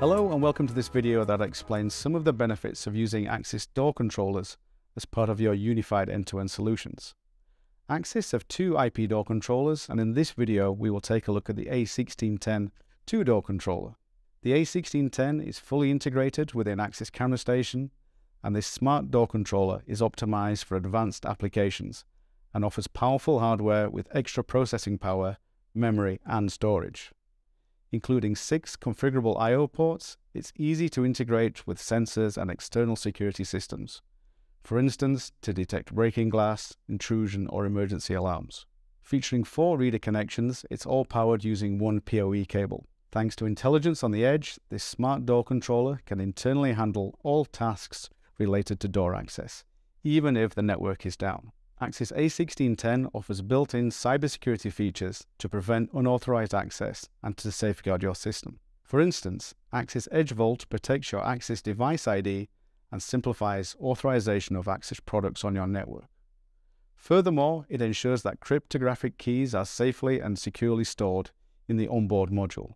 Hello and welcome to this video that explains some of the benefits of using Axis door controllers as part of your unified end-to-end solutions. Axis have two IP door controllers and in this video we will take a look at the A1610 two-door controller. The A1610 is fully integrated within Axis Camera Station and this smart door controller is optimized for advanced applications and offers powerful hardware with extra processing power, memory and storage. Including six configurable I.O. ports, it's easy to integrate with sensors and external security systems. For instance, to detect breaking glass, intrusion or emergency alarms. Featuring four reader connections, it's all powered using one PoE cable. Thanks to intelligence on the edge, this smart door controller can internally handle all tasks related to door access, even if the network is down. Axis A1610 offers built-in cybersecurity features to prevent unauthorized access and to safeguard your system. For instance, Axis Edge Vault protects your Axis device ID and simplifies authorization of Axis products on your network. Furthermore, it ensures that cryptographic keys are safely and securely stored in the onboard module.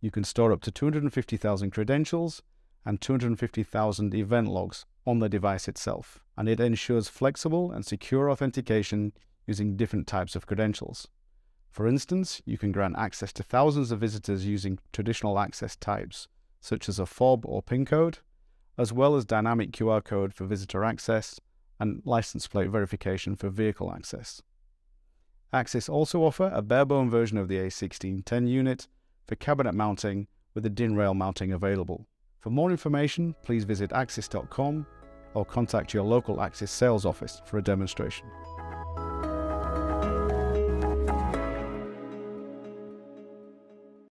You can store up to 250,000 credentials and 250,000 event logs on the device itself, and it ensures flexible and secure authentication using different types of credentials. For instance, you can grant access to thousands of visitors using traditional access types, such as a fob or PIN code, as well as dynamic QR code for visitor access and license plate verification for vehicle access. Axis also offer a barebone version of the A1610 unit for cabinet mounting with a DIN rail mounting available. For more information, please visit axis.com or contact your local Axis sales office for a demonstration.